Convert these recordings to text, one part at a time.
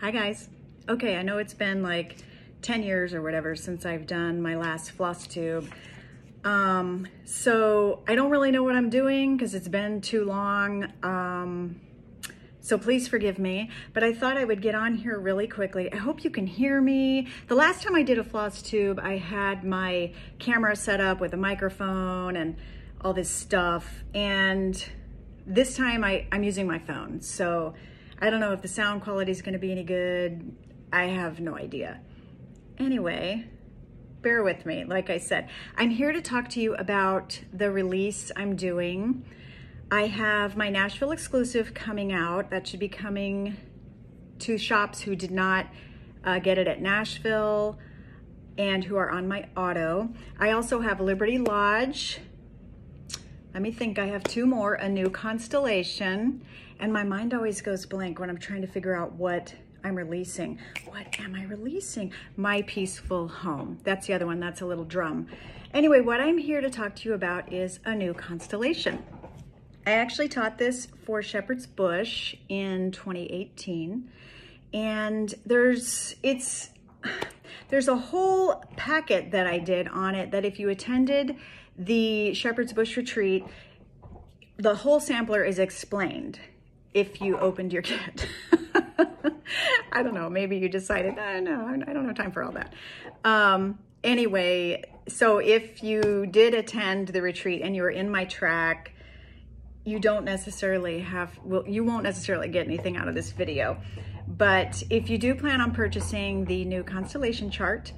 Hi guys. Okay, I know it's been like 10 years or whatever since I've done my last floss tube. Um, so I don't really know what I'm doing because it's been too long. Um, so please forgive me, but I thought I would get on here really quickly. I hope you can hear me. The last time I did a floss tube, I had my camera set up with a microphone and all this stuff. And this time I, I'm using my phone. So I don't know if the sound quality is gonna be any good. I have no idea. Anyway, bear with me. Like I said, I'm here to talk to you about the release I'm doing. I have my Nashville exclusive coming out. That should be coming to shops who did not uh, get it at Nashville and who are on my auto. I also have Liberty Lodge. Let me think, I have two more, a new Constellation, and my mind always goes blank when I'm trying to figure out what I'm releasing. What am I releasing? My Peaceful Home. That's the other one, that's a little drum. Anyway, what I'm here to talk to you about is a new Constellation. I actually taught this for Shepherd's Bush in 2018. And there's, it's, there's a whole packet that I did on it that if you attended the Shepherd's Bush retreat, the whole sampler is explained if you opened your kit. I don't know, maybe you decided, oh, no, I don't have time for all that. Um, anyway, so if you did attend the retreat and you were in my track, you don't necessarily have, well, you won't necessarily get anything out of this video. But if you do plan on purchasing the new constellation chart,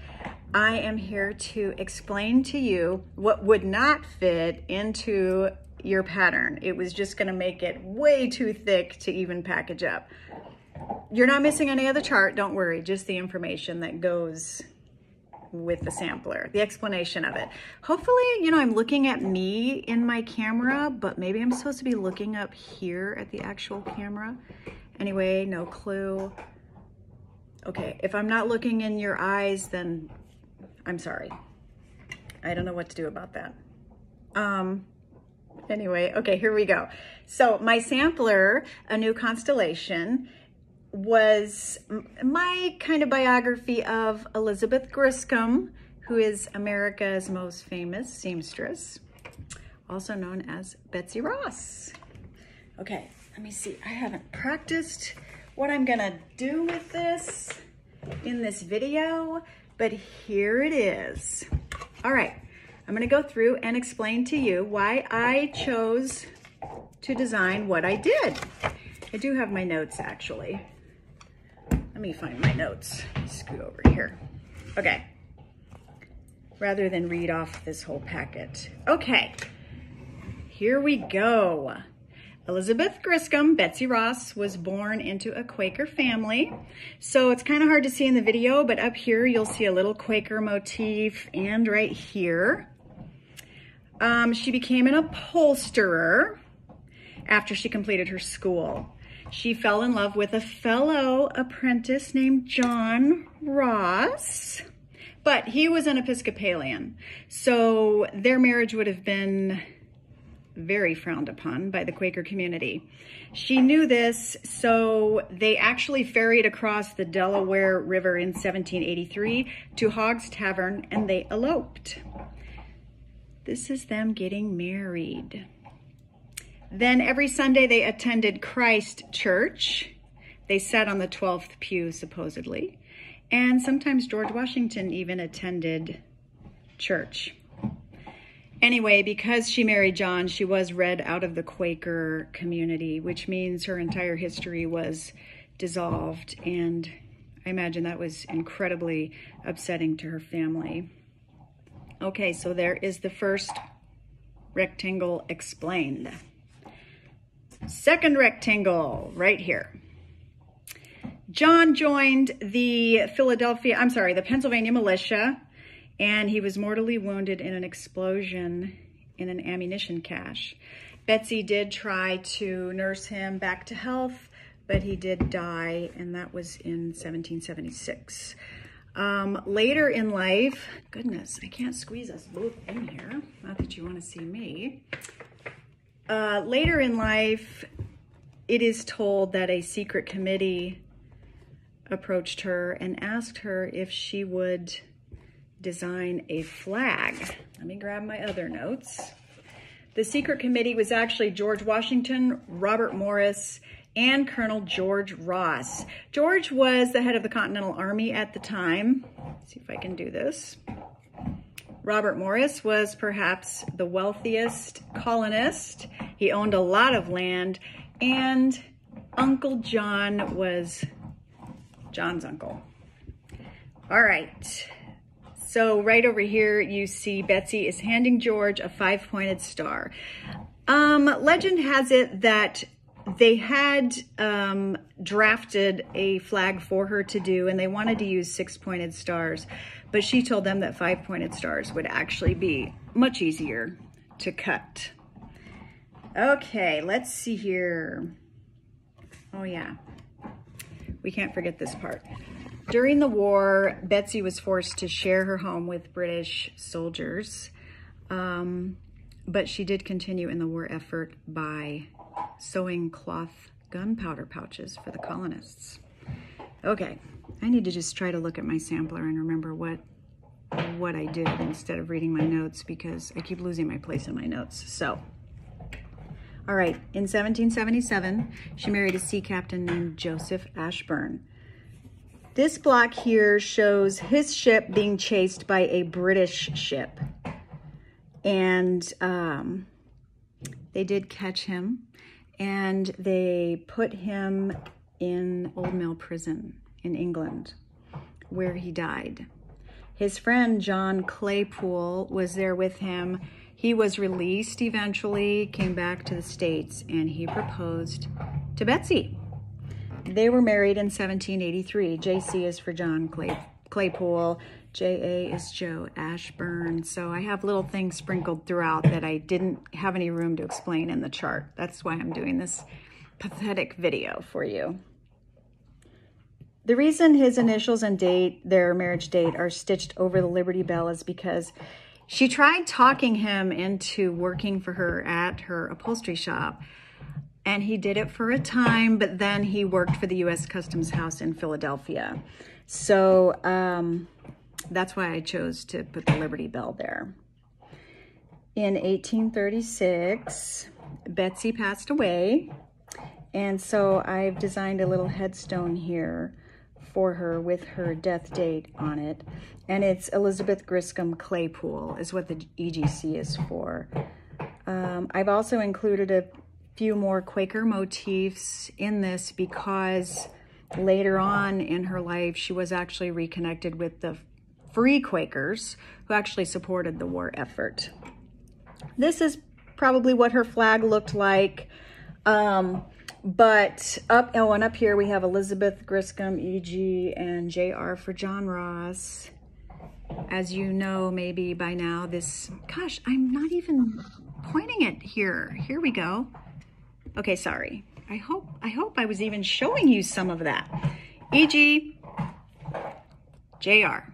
I am here to explain to you what would not fit into your pattern. It was just gonna make it way too thick to even package up. You're not missing any of the chart, don't worry, just the information that goes with the sampler, the explanation of it. Hopefully, you know, I'm looking at me in my camera, but maybe I'm supposed to be looking up here at the actual camera. Anyway, no clue. Okay, if I'm not looking in your eyes, then I'm sorry. I don't know what to do about that. Um, anyway, okay, here we go. So my sampler, A New Constellation, was my kind of biography of Elizabeth Griscom, who is America's most famous seamstress, also known as Betsy Ross. Okay, let me see. I haven't practiced what I'm gonna do with this in this video, but here it is. All right, I'm gonna go through and explain to you why I chose to design what I did. I do have my notes actually. Let me find my notes. Scoot over here. Okay. Rather than read off this whole packet. Okay. Here we go. Elizabeth Griscom, Betsy Ross, was born into a Quaker family. So it's kind of hard to see in the video, but up here you'll see a little Quaker motif and right here. Um, she became an upholsterer after she completed her school. She fell in love with a fellow apprentice named John Ross, but he was an Episcopalian. So their marriage would have been very frowned upon by the Quaker community. She knew this, so they actually ferried across the Delaware River in 1783 to Hogg's Tavern and they eloped. This is them getting married. Then every Sunday they attended Christ Church. They sat on the 12th pew, supposedly. And sometimes George Washington even attended church. Anyway, because she married John, she was read out of the Quaker community, which means her entire history was dissolved. And I imagine that was incredibly upsetting to her family. Okay, so there is the first rectangle explained. Second rectangle right here. John joined the Philadelphia, I'm sorry, the Pennsylvania militia, and he was mortally wounded in an explosion in an ammunition cache. Betsy did try to nurse him back to health, but he did die, and that was in 1776. Um, later in life, goodness, I can't squeeze us both in here. Not that you want to see me. Uh, later in life, it is told that a secret committee approached her and asked her if she would design a flag. Let me grab my other notes. The secret committee was actually George Washington, Robert Morris, and Colonel George Ross. George was the head of the Continental Army at the time. Let's see if I can do this. Robert Morris was perhaps the wealthiest colonist. He owned a lot of land, and Uncle John was John's uncle. All right. So right over here, you see Betsy is handing George a five-pointed star. Um, legend has it that they had um, drafted a flag for her to do, and they wanted to use six-pointed stars, but she told them that five-pointed stars would actually be much easier to cut. Okay, let's see here. Oh yeah, we can't forget this part. During the war, Betsy was forced to share her home with British soldiers, um, but she did continue in the war effort by sewing cloth gunpowder pouches for the colonists. Okay, I need to just try to look at my sampler and remember what what I did instead of reading my notes because I keep losing my place in my notes. So, all right, in 1777, she married a sea captain named Joseph Ashburn. This block here shows his ship being chased by a British ship. And um, they did catch him and they put him in Old Mill Prison in England where he died. His friend John Claypool was there with him. He was released eventually, came back to the States, and he proposed to Betsy. They were married in 1783. JC is for John Clay, Claypool. JA is Joe Ashburn. So I have little things sprinkled throughout that I didn't have any room to explain in the chart. That's why I'm doing this pathetic video for you. The reason his initials and date, their marriage date, are stitched over the Liberty Bell is because she tried talking him into working for her at her upholstery shop and he did it for a time, but then he worked for the U.S. Customs House in Philadelphia. So um, that's why I chose to put the Liberty Bell there. In 1836, Betsy passed away, and so I've designed a little headstone here for her with her death date on it. And it's Elizabeth Griscom Claypool is what the EGC is for. Um, I've also included a few more Quaker motifs in this because later on in her life, she was actually reconnected with the free Quakers who actually supported the war effort. This is probably what her flag looked like. Um, but up, oh, and up here we have Elizabeth Griscom, E.G., and J.R. for John Ross. As you know, maybe by now, this, gosh, I'm not even pointing it here. Here we go. Okay, sorry. I hope I hope I was even showing you some of that. E.g. JR.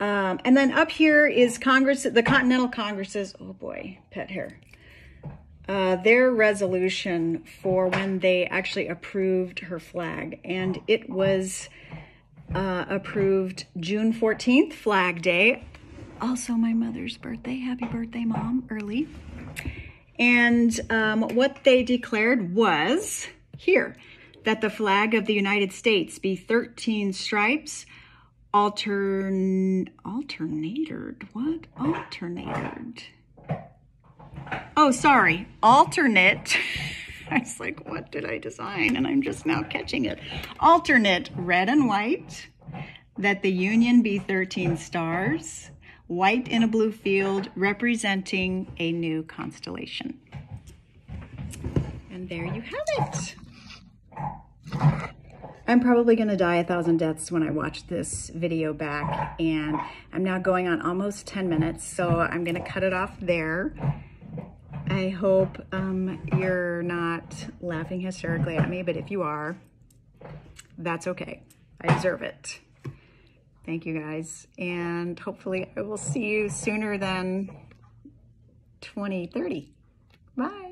Um, and then up here is Congress, the Continental Congresses, oh boy, pet hair. Uh, their resolution for when they actually approved her flag. And it was uh, approved June 14th, Flag Day. Also my mother's birthday. Happy birthday, Mom, early. And um, what they declared was here that the flag of the United States be 13 stripes, altern alternated. What? Alternated. Oh, sorry. Alternate. I was like, what did I design? And I'm just now catching it. Alternate red and white, that the union be 13 stars, white in a blue field representing a new constellation. And there you have it. I'm probably going to die a thousand deaths when I watch this video back and I'm now going on almost 10 minutes so I'm going to cut it off there. I hope um, you're not laughing hysterically at me, but if you are, that's okay. I deserve it. Thank you guys. And hopefully I will see you sooner than 2030. Bye.